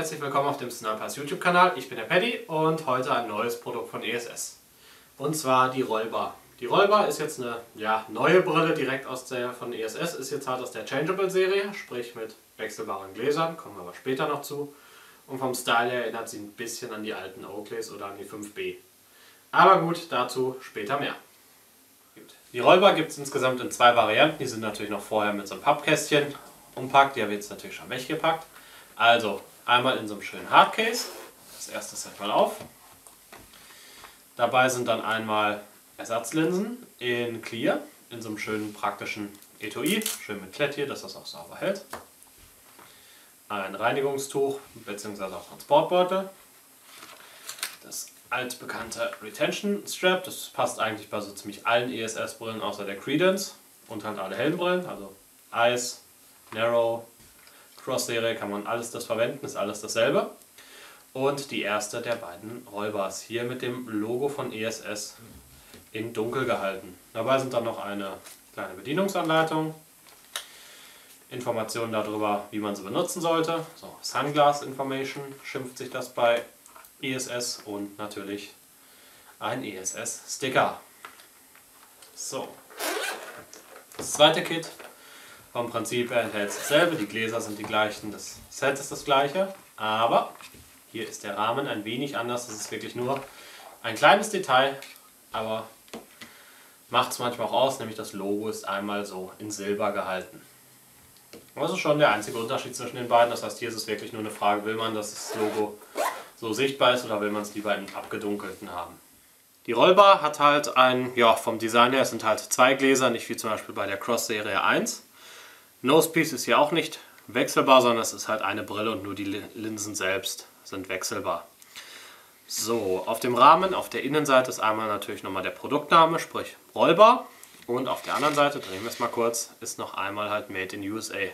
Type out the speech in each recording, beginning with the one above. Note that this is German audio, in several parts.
herzlich willkommen auf dem Snipers YouTube Kanal. Ich bin der Paddy und heute ein neues Produkt von ESS. Und zwar die Rollbar. Die Rollbar ist jetzt eine ja, neue Brille direkt aus der von ESS, ist jetzt halt aus der Changeable Serie, sprich mit wechselbaren Gläsern, kommen wir aber später noch zu. Und vom Style her erinnert sie ein bisschen an die alten Oakleys oder an die 5B. Aber gut, dazu später mehr. Die Rollbar gibt es insgesamt in zwei Varianten. Die sind natürlich noch vorher mit so einem Pappkästchen umpackt. Die habe ich jetzt natürlich schon weggepackt. Also einmal in so einem schönen Hardcase. Das erste Set mal auf. Dabei sind dann einmal Ersatzlinsen in Clear, in so einem schönen praktischen Etui, schön mit Klett hier, dass das auch sauber hält. Ein Reinigungstuch bzw. auch Transportbeutel. Das altbekannte Retention Strap, das passt eigentlich bei so ziemlich allen ESS-Brillen außer der Credence und halt alle hellen Brillen, also Ice, Narrow, Cross-Serie kann man alles das verwenden, ist alles dasselbe. Und die erste der beiden Rollbars hier mit dem Logo von ESS in dunkel gehalten. Dabei sind dann noch eine kleine Bedienungsanleitung, Informationen darüber, wie man sie benutzen sollte. So, Sunglass Information schimpft sich das bei ESS und natürlich ein ESS Sticker. So, das zweite Kit vom Prinzip her enthält es dasselbe, die Gläser sind die gleichen, das Set ist das gleiche, aber hier ist der Rahmen ein wenig anders. Das ist wirklich nur ein kleines Detail, aber macht es manchmal auch aus, nämlich das Logo ist einmal so in Silber gehalten. Das ist schon der einzige Unterschied zwischen den beiden. Das heißt, hier ist es wirklich nur eine Frage, will man, dass das Logo so sichtbar ist oder will man es lieber in abgedunkelten haben. Die Rollbar hat halt ein, ja, vom Design her sind halt zwei Gläser, nicht wie zum Beispiel bei der Cross Serie 1. Nosepiece ist hier auch nicht wechselbar, sondern es ist halt eine Brille und nur die Linsen selbst sind wechselbar. So, auf dem Rahmen, auf der Innenseite ist einmal natürlich nochmal der Produktname, sprich rollbar. Und auf der anderen Seite, drehen wir es mal kurz, ist noch einmal halt Made in USA.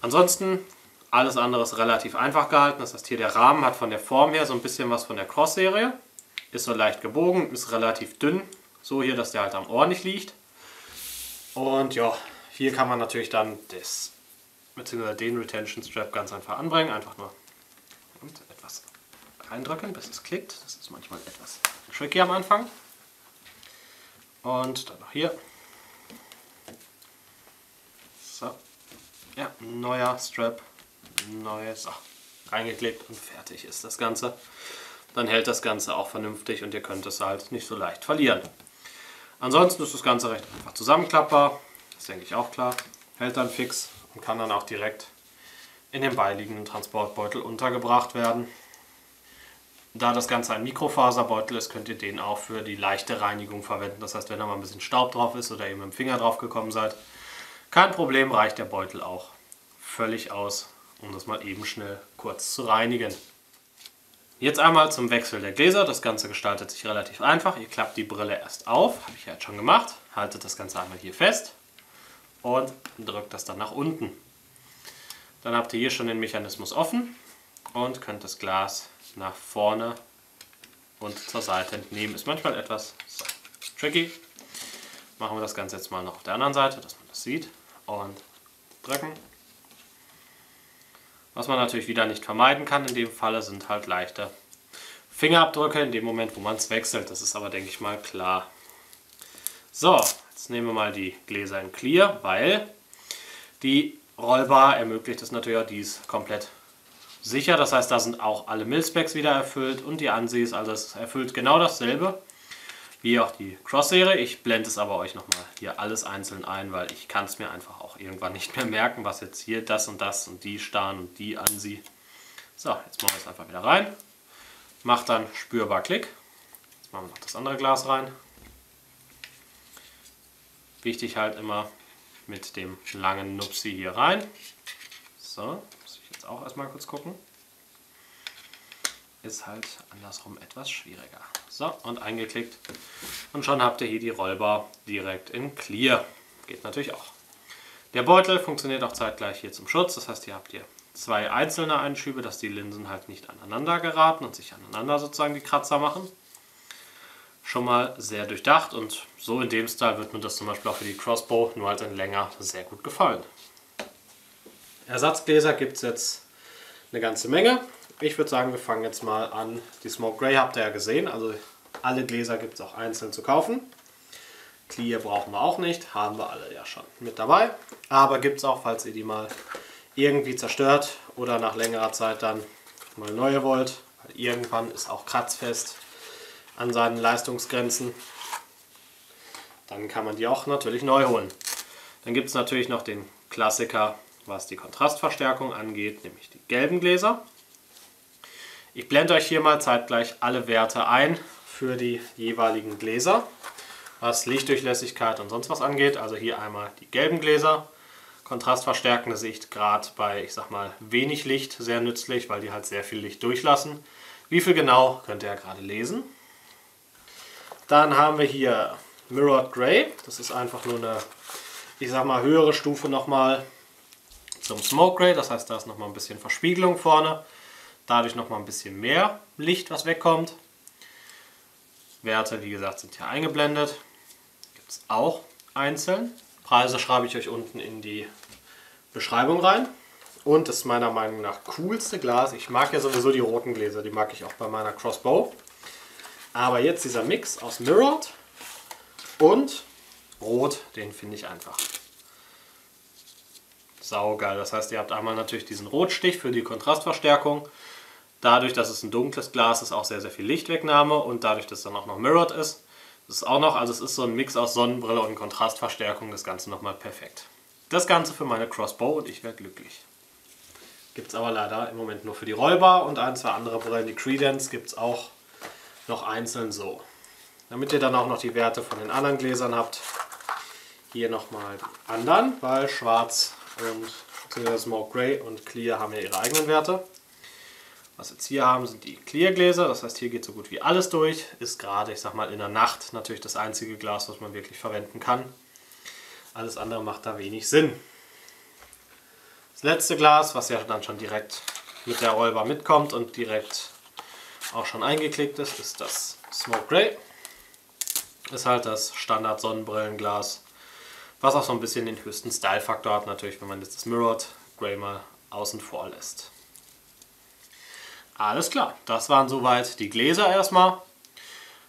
Ansonsten, alles andere ist relativ einfach gehalten. Das heißt, hier der Rahmen hat von der Form her so ein bisschen was von der Cross-Serie. Ist so leicht gebogen, ist relativ dünn. So hier, dass der halt am Ohr nicht liegt. Und ja, hier kann man natürlich dann das, beziehungsweise den Retention Strap ganz einfach anbringen. Einfach nur und etwas reindrücken, bis es klickt. Das ist manchmal etwas tricky am Anfang. Und dann noch hier. So. Ja, neuer Strap. Neues. So. Reingeklickt und fertig ist das Ganze. Dann hält das Ganze auch vernünftig und ihr könnt es halt nicht so leicht verlieren. Ansonsten ist das Ganze recht einfach zusammenklappbar. Das denke ich auch klar. Hält dann fix und kann dann auch direkt in den beiliegenden Transportbeutel untergebracht werden. Da das Ganze ein Mikrofaserbeutel ist, könnt ihr den auch für die leichte Reinigung verwenden. Das heißt, wenn da mal ein bisschen Staub drauf ist oder ihr mit dem Finger drauf gekommen seid, kein Problem, reicht der Beutel auch völlig aus, um das mal eben schnell kurz zu reinigen. Jetzt einmal zum Wechsel der Gläser. Das Ganze gestaltet sich relativ einfach. Ihr klappt die Brille erst auf, habe ich ja jetzt schon gemacht. Haltet das Ganze einmal hier fest und drückt das dann nach unten. Dann habt ihr hier schon den Mechanismus offen und könnt das Glas nach vorne und zur Seite entnehmen. Ist manchmal etwas tricky. Machen wir das Ganze jetzt mal noch auf der anderen Seite, dass man das sieht. Und drücken. Was man natürlich wieder nicht vermeiden kann in dem Falle sind halt leichte Fingerabdrücke in dem Moment, wo man es wechselt. Das ist aber, denke ich mal, klar. So, jetzt nehmen wir mal die Gläser in Clear, weil die rollbar ermöglicht es natürlich auch dies komplett sicher. Das heißt, da sind auch alle Mil-Specs wieder erfüllt und die Ansehs, also es erfüllt genau dasselbe wie auch die Cross-Serie. Ich blende es aber euch nochmal hier alles einzeln ein, weil ich kann es mir einfach auch irgendwann nicht mehr merken, was jetzt hier das und das und die Starn und die Ansi. So, jetzt machen wir es einfach wieder rein. Macht dann spürbar Klick. Jetzt machen wir noch das andere Glas rein. Wichtig halt immer mit dem langen Nupsi hier rein. So, muss ich jetzt auch erstmal kurz gucken. Ist halt andersrum etwas schwieriger. So, und eingeklickt. Und schon habt ihr hier die Rollbar direkt in Clear. Geht natürlich auch. Der Beutel funktioniert auch zeitgleich hier zum Schutz. Das heißt, hier habt ihr zwei einzelne Einschübe, dass die Linsen halt nicht aneinander geraten und sich aneinander sozusagen die Kratzer machen schon mal sehr durchdacht und so in dem Style wird mir das zum Beispiel auch für die Crossbow nur halt in länger sehr gut gefallen. Ersatzgläser gibt es jetzt eine ganze Menge. Ich würde sagen, wir fangen jetzt mal an. Die Smoke Grey habt ihr ja gesehen, also alle Gläser gibt es auch einzeln zu kaufen. Clear brauchen wir auch nicht, haben wir alle ja schon mit dabei. Aber gibt es auch, falls ihr die mal irgendwie zerstört oder nach längerer Zeit dann mal neue wollt. Weil irgendwann ist auch kratzfest an seinen Leistungsgrenzen. Dann kann man die auch natürlich neu holen. Dann gibt es natürlich noch den Klassiker, was die Kontrastverstärkung angeht, nämlich die gelben Gläser. Ich blende euch hier mal zeitgleich alle Werte ein für die jeweiligen Gläser, was Lichtdurchlässigkeit und sonst was angeht. Also hier einmal die gelben Gläser, kontrastverstärkende Sicht gerade bei, ich sag mal, wenig Licht sehr nützlich, weil die halt sehr viel Licht durchlassen. Wie viel genau, könnt ihr ja gerade lesen. Dann haben wir hier Mirrored Gray. Das ist einfach nur eine, ich sag mal, höhere Stufe nochmal zum Smoke Gray. Das heißt, da ist nochmal ein bisschen Verspiegelung vorne. Dadurch nochmal ein bisschen mehr Licht, was wegkommt. Werte, wie gesagt, sind hier eingeblendet. Gibt es auch einzeln. Preise schreibe ich euch unten in die Beschreibung rein. Und das ist meiner Meinung nach coolste Glas. Ich mag ja sowieso die roten Gläser, die mag ich auch bei meiner Crossbow. Aber jetzt dieser Mix aus Mirrored und Rot, den finde ich einfach saugeil. Das heißt, ihr habt einmal natürlich diesen Rotstich für die Kontrastverstärkung. Dadurch, dass es ein dunkles Glas ist, auch sehr, sehr viel Lichtwegnahme und dadurch, dass es dann auch noch Mirrored ist, das ist auch noch, also es ist so ein Mix aus Sonnenbrille und Kontrastverstärkung, das Ganze nochmal perfekt. Das Ganze für meine Crossbow und ich werde glücklich. Gibt es aber leider im Moment nur für die Rollbar und ein, zwei andere Brillen. Die Credence gibt es auch noch einzeln so. Damit ihr dann auch noch die Werte von den anderen Gläsern habt, hier nochmal die anderen, weil schwarz und Smoke Grey und Clear haben ja ihre eigenen Werte. Was wir jetzt hier haben, sind die Clear-Gläser. Das heißt, hier geht so gut wie alles durch. Ist gerade, ich sag mal, in der Nacht natürlich das einzige Glas, was man wirklich verwenden kann. Alles andere macht da wenig Sinn. Das letzte Glas, was ja dann schon direkt mit der Rollbar mitkommt und direkt auch schon eingeklickt ist, ist das Smoke Grey. Ist halt das Standard Sonnenbrillenglas, was auch so ein bisschen den höchsten Style-Faktor hat, natürlich, wenn man jetzt das Mirrored Grey mal außen vor lässt. Alles klar, das waren soweit die Gläser erstmal.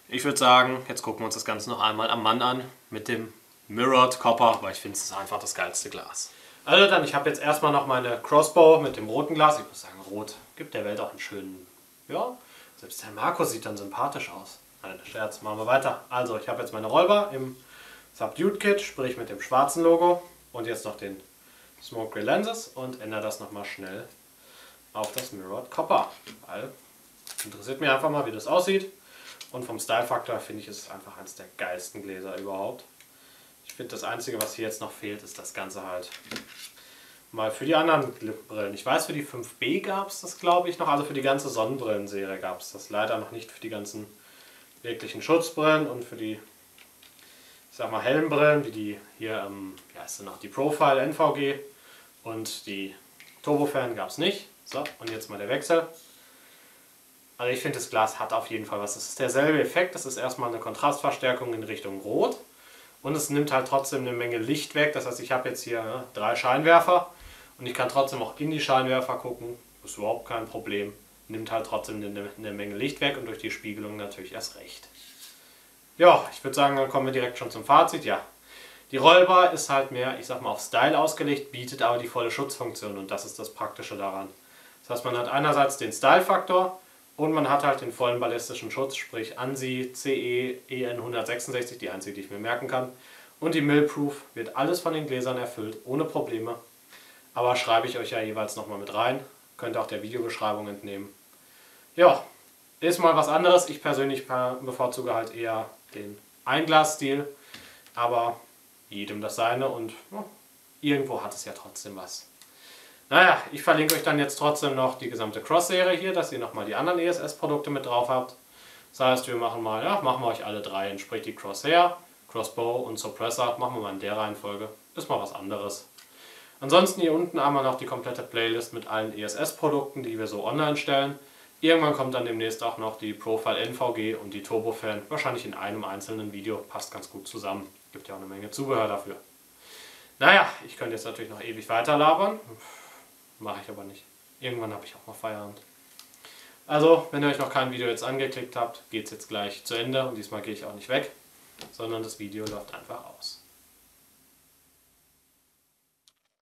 Ich würde sagen, jetzt gucken wir uns das Ganze noch einmal am Mann an mit dem Mirrored Copper, weil ich finde es ist einfach das geilste Glas. Also dann, ich habe jetzt erstmal noch meine Crossbow mit dem roten Glas. Ich muss sagen, rot gibt der Welt auch einen schönen, ja, selbst der Markus sieht dann sympathisch aus. Nein, Scherz, machen wir weiter. Also, ich habe jetzt meine Rollbar im Subdued Kit, sprich mit dem schwarzen Logo und jetzt noch den Smoke Grey Lenses und ändere das nochmal schnell auf das Mirrored Copper. Weil interessiert mich einfach mal, wie das aussieht. Und vom Style-Faktor finde ich, ist es einfach eines der geilsten Gläser überhaupt. Ich finde, das Einzige, was hier jetzt noch fehlt, ist das Ganze halt mal für die anderen Brillen. Ich weiß, für die 5B gab es das, glaube ich, noch. Also für die ganze Sonnenbrillenserie gab es das. Leider noch nicht für die ganzen wirklichen Schutzbrillen und für die, ich sag mal, hellen wie die hier, ähm, ja, ist noch die Profile NVG und die Turbofan gab es nicht. So, und jetzt mal der Wechsel. Also ich finde, das Glas hat auf jeden Fall was. Es ist derselbe Effekt. Das ist erstmal eine Kontrastverstärkung in Richtung Rot. Und es nimmt halt trotzdem eine Menge Licht weg. Das heißt, ich habe jetzt hier ne, drei Scheinwerfer. Und ich kann trotzdem auch in die Scheinwerfer gucken. Ist überhaupt kein Problem. Nimmt halt trotzdem eine, eine Menge Licht weg. Und durch die Spiegelung natürlich erst recht. Ja, ich würde sagen, dann kommen wir direkt schon zum Fazit. Ja, die Rollbar ist halt mehr, ich sag mal, auf Style ausgelegt, bietet aber die volle Schutzfunktion. Und das ist das Praktische daran. Das heißt, man hat einerseits den Style-Faktor und man hat halt den vollen ballistischen Schutz, sprich ANSI CE EN 166, die einzige, die ich mir merken kann. Und die Millproof wird alles von den Gläsern erfüllt, ohne Probleme. Aber schreibe ich euch ja jeweils nochmal mit rein. Könnt ihr auch der Videobeschreibung entnehmen. Ja, ist mal was anderes. Ich persönlich bevorzuge halt eher den Einglasstil. Aber jedem das seine und ja, irgendwo hat es ja trotzdem was. Naja, ich verlinke euch dann jetzt trotzdem noch die gesamte Cross-Serie hier, dass ihr nochmal die anderen ESS-Produkte mit drauf habt. Das heißt, wir machen mal, ja, machen wir euch alle drei, sprich die Crosshair, Crossbow und Suppressor, machen wir mal in der Reihenfolge. Ist mal was anderes. Ansonsten hier unten einmal noch die komplette Playlist mit allen ESS-Produkten, die wir so online stellen. Irgendwann kommt dann demnächst auch noch die Profile NVG und die Turbofan, wahrscheinlich in einem einzelnen Video, passt ganz gut zusammen. Gibt ja auch eine Menge Zubehör dafür. Naja, ich könnte jetzt natürlich noch ewig weiter labern. Mache ich aber nicht. Irgendwann habe ich auch mal Feierabend. Also, wenn ihr euch noch kein Video jetzt angeklickt habt, geht es jetzt gleich zu Ende und diesmal gehe ich auch nicht weg, sondern das Video läuft einfach aus.